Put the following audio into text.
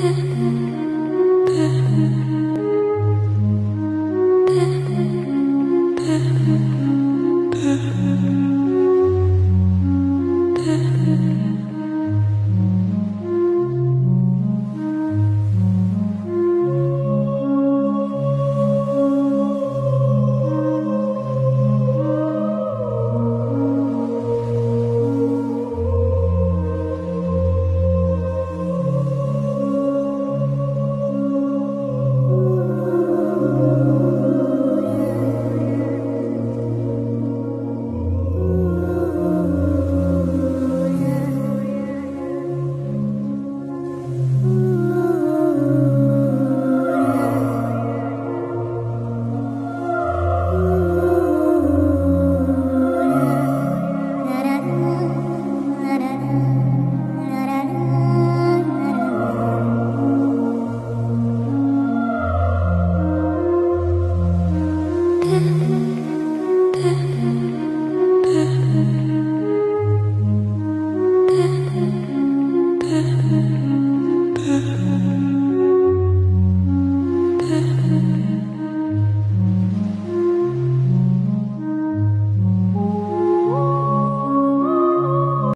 better, better. there.